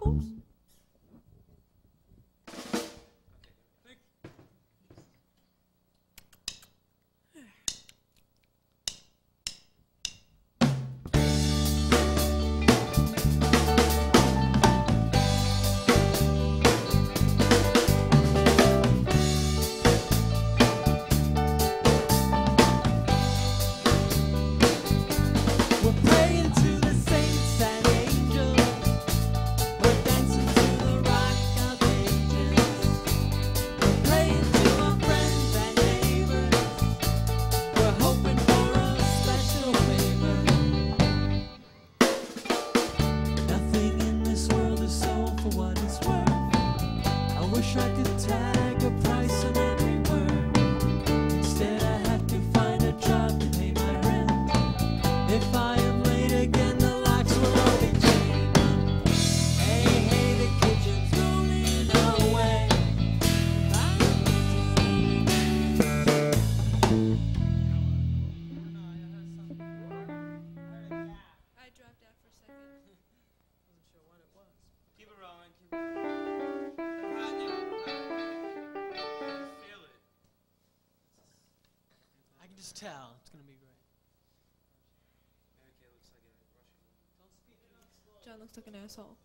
Troubles. I can just tell. It's going to be great. John looks like an asshole.